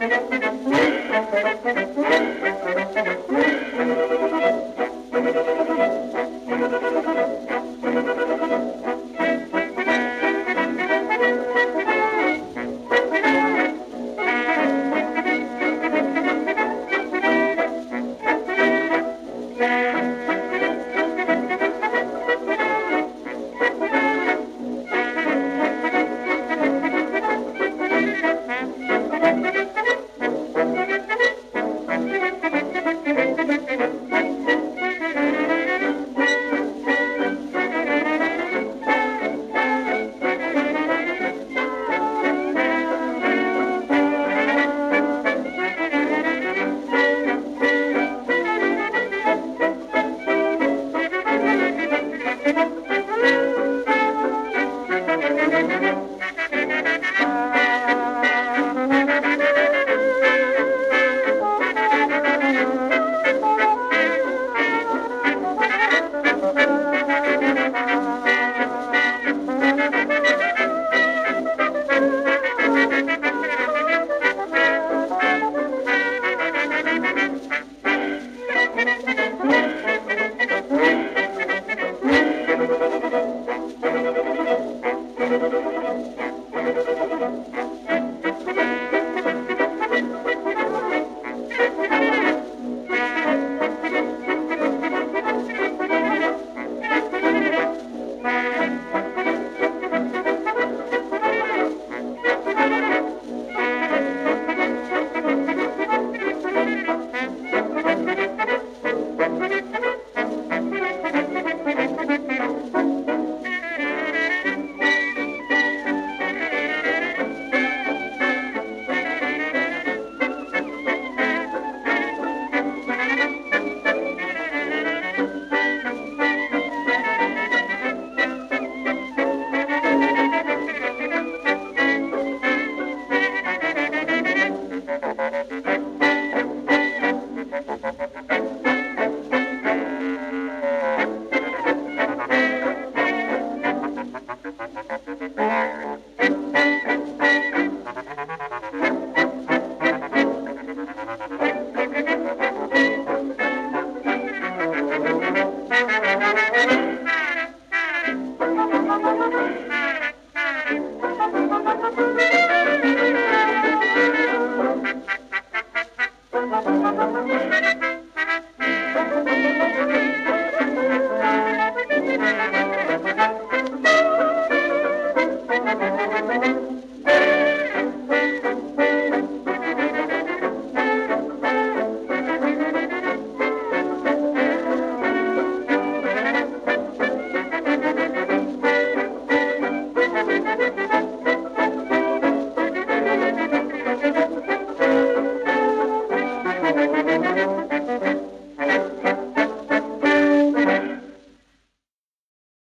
Gracias.